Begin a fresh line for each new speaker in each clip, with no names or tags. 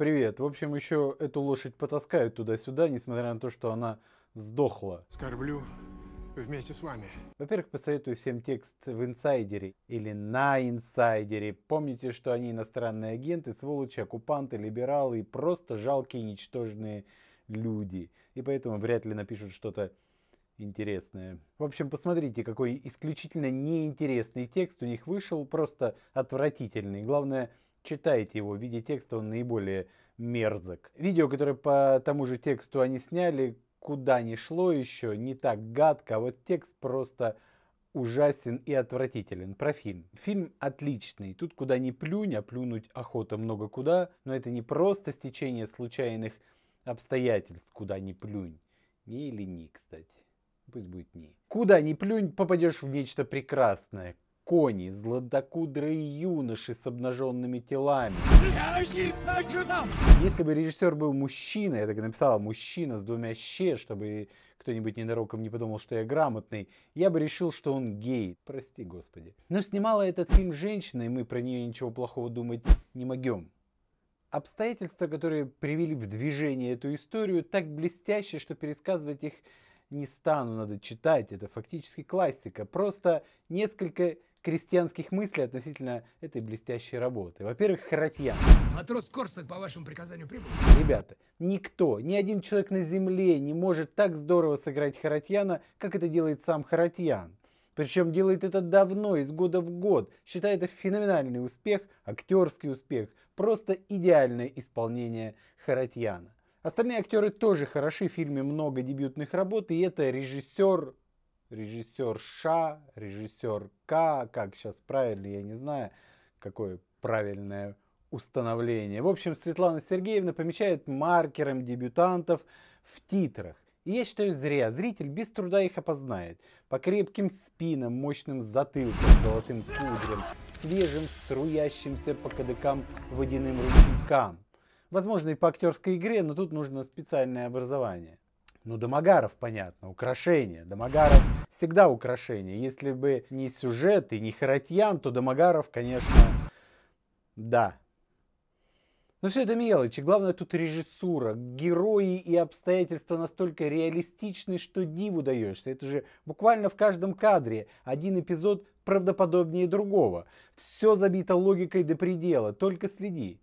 Привет. В общем, еще эту лошадь потаскают туда-сюда, несмотря на то, что она сдохла.
Скорблю вместе с вами.
Во-первых, посоветую всем текст в инсайдере или на инсайдере. Помните, что они иностранные агенты, сволочи, оккупанты, либералы и просто жалкие, ничтожные люди. И поэтому вряд ли напишут что-то интересное. В общем, посмотрите, какой исключительно неинтересный текст у них вышел, просто отвратительный. Главное, читайте его в виде текста, он наиболее мерзок. Видео, которое по тому же тексту они сняли, куда ни шло еще, не так гадко, а вот текст просто ужасен и отвратителен. Про фильм. Фильм отличный. Тут куда ни плюнь, а плюнуть охота много куда. Но это не просто стечение случайных обстоятельств, куда ни плюнь. Не или не, кстати. Пусть будет не. Куда ни плюнь, попадешь в нечто прекрасное. Кони, златокудрые юноши с обнаженными телами. Если бы режиссер был мужчина, я так и написала, мужчина с двумя щ, чтобы кто-нибудь ненароком не подумал, что я грамотный, я бы решил, что он гей. Прости, господи. Но снимала этот фильм женщина, и мы про нее ничего плохого думать не могем. Обстоятельства, которые привели в движение эту историю, так блестящие, что пересказывать их не стану, надо читать. Это фактически классика. Просто несколько крестьянских мыслей относительно этой блестящей работы. Во-первых, Харатьян.
Матрос Корсак по вашему приказанию прибыл.
Ребята, никто, ни один человек на земле не может так здорово сыграть Харатьяна, как это делает сам Харатьян. Причем делает это давно, из года в год. Считает это феноменальный успех, актерский успех. Просто идеальное исполнение Харатьяна. Остальные актеры тоже хороши, в фильме много дебютных работ, и это режиссер, режиссер Ша, режиссер К, как сейчас правильно, я не знаю, какое правильное установление. В общем, Светлана Сергеевна помечает маркером дебютантов в титрах. И я считаю зря, зритель без труда их опознает. По крепким спинам, мощным затылкам, золотым кудрям, свежим, струящимся по кадыкам водяным ручейкам. Возможно и по актерской игре, но тут нужно специальное образование. Ну, Домогаров, понятно, украшение. Домогаров всегда украшение. Если бы не сюжет и не Харатьян, то Домогаров, конечно, да. Но все это мелочи. Главное тут режиссура. Герои и обстоятельства настолько реалистичны, что диву даешься. Это же буквально в каждом кадре. Один эпизод правдоподобнее другого. Все забито логикой до предела. Только следи.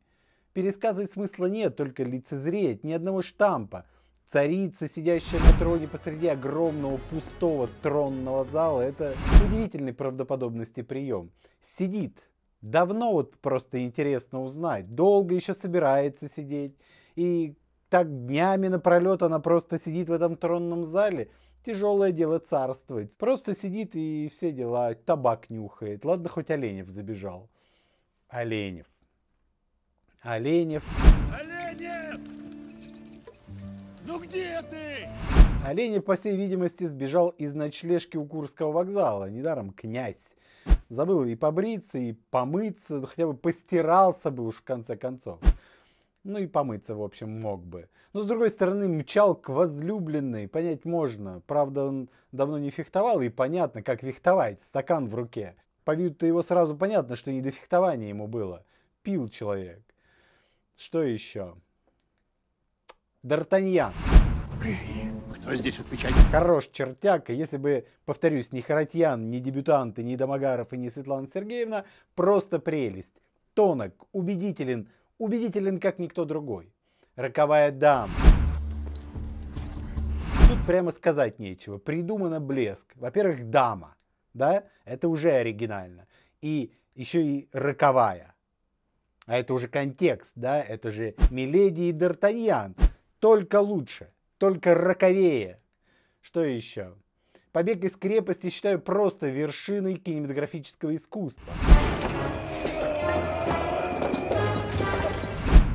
Пересказывать смысла нет, только лицезреть. Ни одного штампа. Царица, сидящая на троне посреди огромного пустого тронного зала, это удивительной правдоподобности прием. Сидит. Давно вот просто интересно узнать. Долго еще собирается сидеть. И так днями напролет она просто сидит в этом тронном зале. Тяжелое дело царствовать. Просто сидит и все дела. Табак нюхает. Ладно, хоть Оленев забежал. Оленев. Оленев.
Оленев! Ну где ты?
Оленев, по всей видимости, сбежал из ночлежки у Курского вокзала. Недаром князь. Забыл и побриться, и помыться, хотя бы постирался бы уж в конце концов. Ну и помыться, в общем, мог бы. Но с другой стороны, мчал к возлюбленной, понять можно. Правда, он давно не фехтовал, и понятно, как фехтовать, стакан в руке. По виду-то его сразу понятно, что не до фехтования ему было. Пил человек. Что еще? Д'Артаньян.
Кто здесь отвечает?
Хорош чертяка. Если бы, повторюсь, ни Харатьян, ни дебютанты, ни Домогаров и ни Светлана Сергеевна, просто прелесть. Тонок, убедителен, убедителен как никто другой. Роковая дама. Тут прямо сказать нечего. Придумано блеск. Во-первых, дама. Да? Это уже оригинально. И еще и роковая. А это уже контекст, да? Это же Миледи и Д'Артаньян. Только лучше, только роковее. Что еще? Побег из крепости считаю просто вершиной кинематографического искусства.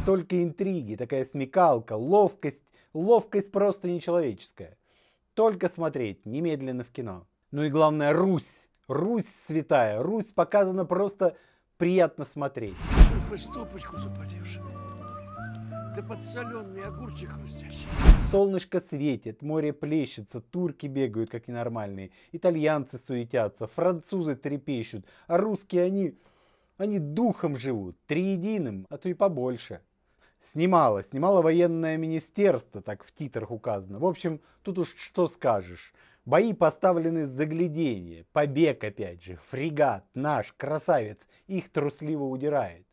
Столько интриги, такая смекалка, ловкость. Ловкость просто нечеловеческая. Только смотреть, немедленно в кино. Ну и главное, Русь. Русь святая. Русь показана просто приятно смотреть.
Запотевшую. Да подсоленный огурчик хрустящий.
Солнышко светит, море плещется, турки бегают как ненормальные, итальянцы суетятся, французы трепещут, а русские они, они духом живут, триединым, а то и побольше. Снимало, снимало военное министерство, так в титрах указано. В общем, тут уж что скажешь. Бои поставлены загляденье. Побег опять же. Фрегат наш, красавец, их трусливо удирает.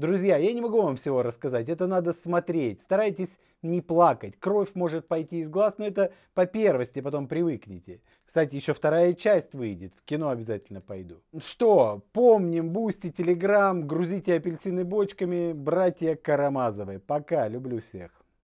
Друзья, я не могу вам всего рассказать, это надо смотреть. Старайтесь не плакать. Кровь может пойти из глаз, но это по первости, потом привыкнете. Кстати, еще вторая часть выйдет. В кино обязательно пойду. Что, помним, Бусти, Телеграм, грузите апельсины бочками, братья Карамазовы. Пока, люблю всех.